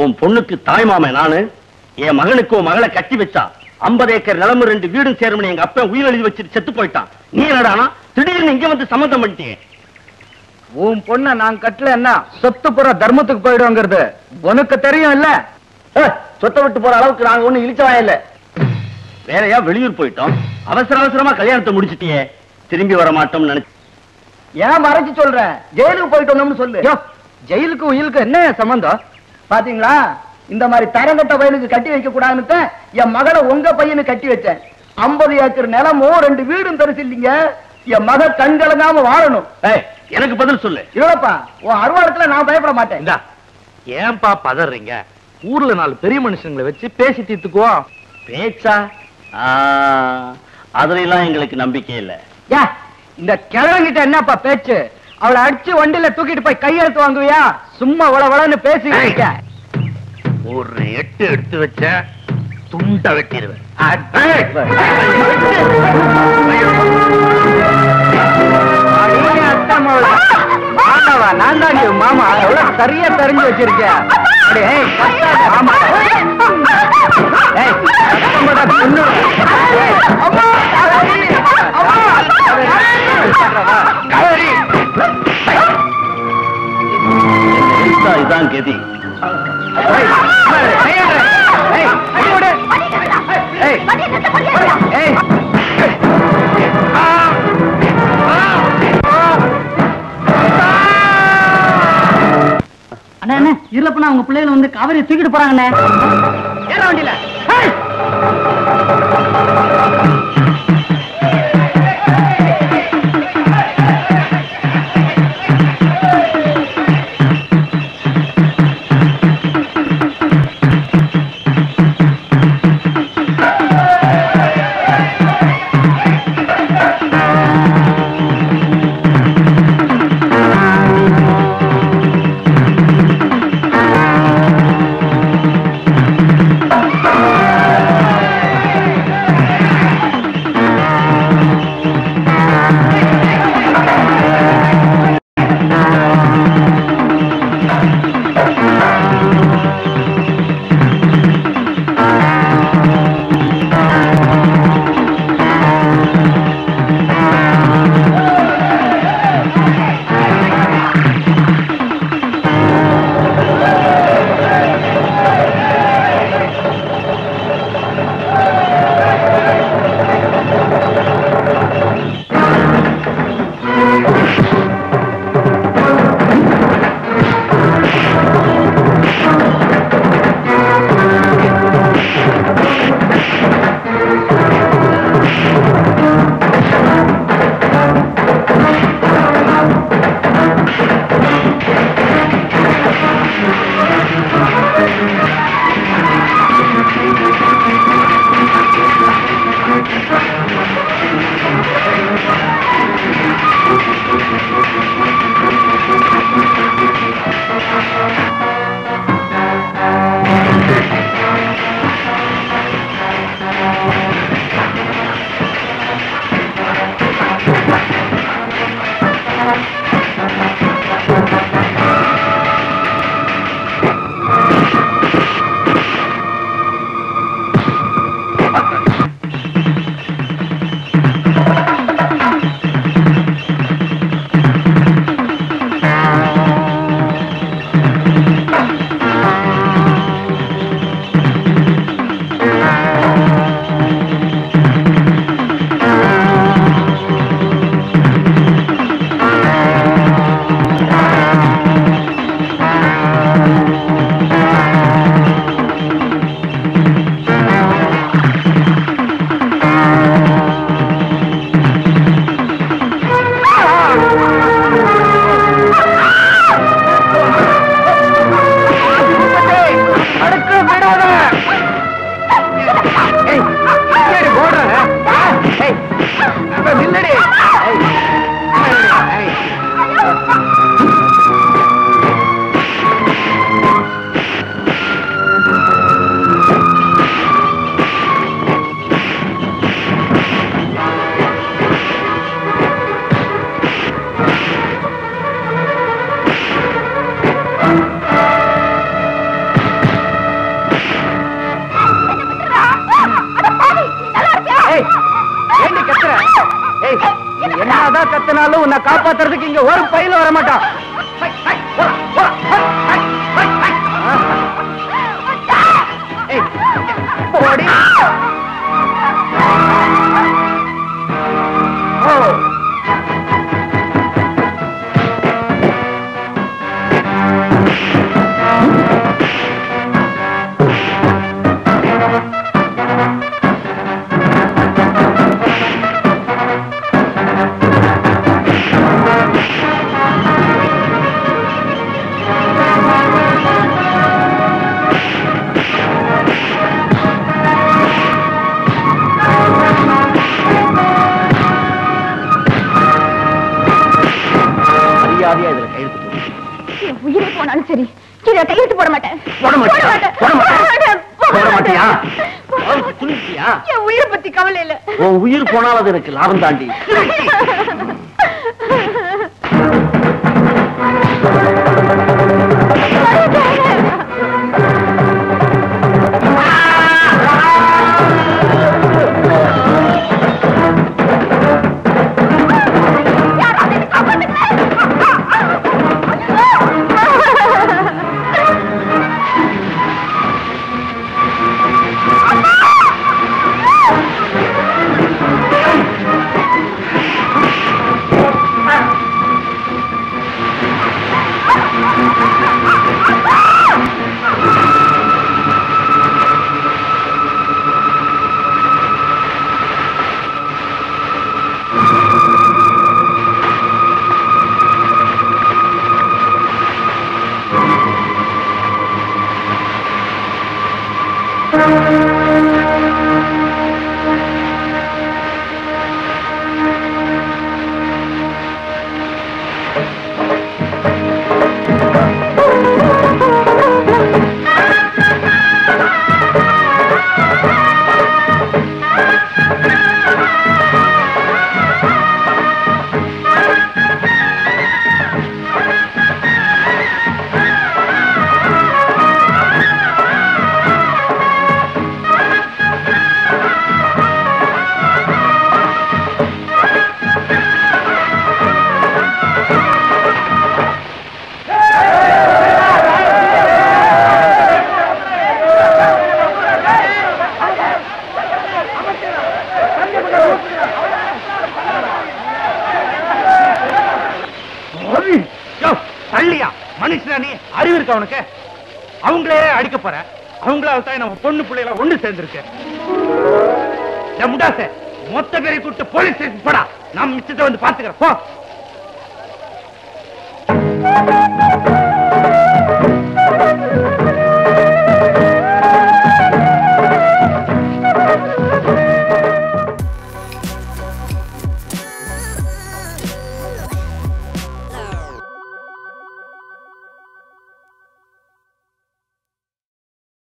உன் பொண்ணுக்கு தாய் மாமன் நானு. என் மகனுக்கு உன் மகளை கட்டி வச்சா ஐம்பது ஏக்கர் நிலமும் ரெண்டு வீடும் சேருமனு எங்க அப்பா உயிர் எழுதி வச்சுட்டு செத்து போயிட்டான். நீ என்னடானா திடீர்னு இங்க வந்து சம்மந்தம் பண்ணிட்டீங்க. உன் பொண்ண நான் கட்டல என்ன சொத்து புற தர்மத்துக்கு போயிடுவாங்கிறது. உனக்கு தெரியும் இல்ல சொத்தை விட்டு போற அளவுக்கு நாங்க ஒண்ணு இழிச்சவாய இல்ல. வேறையா வெளியூர் போயிட்டோம். அவசர அவசரமா கல்யாணத்தை முடிச்சிட்டியே. திரும்பி வர மாட்டோம்னு நினைச்சு. ஏன் மறைச்சு சொல்றேன் ஜெயிலுக்கு போயிட்டு வந்தோம்னு சொல்லு ஜெயிலுக்கு உயிலுக்கு என்ன சம்பந்தம்? பாத்தீங்களா? இந்த மாதிரி தரங்கட்ட பையனுக்கு கட்டி வைக்க கூடாதுன்னு என் மகளை உங்க பையனு கட்டி வச்சேன். ஐம்பது ஏக்கர் நிலமும் ரெண்டு வீடும் தரிசி இல்லைங்க என் மக கண் கலங்காம வாழணும். எனக்கு பதில் சொல்லு. இல்லப்பா உன் அருவாரத்துல நான் பயப்பட மாட்டேன். ஏன்பா பதறீங்க? ஊர்ல நாலு பெரிய மனுஷங்களை வச்சு பேசி தீர்த்துக்குவோம். பேச்சா? ஆ, அதுலெல்லாம் எங்களுக்கு நம்பிக்கை இல்ல. இந்த கிழவங்கிட்ட என்னப்பா பேச்சு? அவளை அடிச்சு வண்டியில தூக்கிட்டு போய் கையெழுத்து வாங்குவியா? சும்மா உள உளன்னு பேசி இருக்க. ஒரு எட்டு எடுத்து வச்ச துண்ட வெட்டிடுவேன். நான் தான் மாமா. எவ்வளவு சரியா தெரிஞ்சு வச்சிருக்கேன். அடி, இதான் கதி. அண்ணா இருளப்பனா அவங்க பிள்ளைகள் வந்து காவிரி தூக்கிட்டு போறாங்கண்ணே. ஏற வண்டியில. செத்தாலும் உன்னை காப்பாத்துறதுக்கு இங்க ஒரு பையில வர மாட்டான் போடி. போனாலும் சரி இதை கையெழுத்து போட மாட்டேன் போட? போட மாட்டேன். போட மாட்டியா? துணிச்சியா? என் உயிரை பத்தி கவலை இல்ல உன் உயிர் போனாலும் எனக்கு லாபம் தாண்டி இருக்கா அவங்களே அடிக்க போற. அவங்களால தான் நம்ம பொண்ணு பிள்ளைகள ஒண்ணு சேர்ந்திருக்கு. முடாசே மொத்த பேரை கூட்டு போலீஸ் ஸ்டேஷன் போடா. நான் மிச்சத்தை வந்து பாத்துக்கிறேன் போ.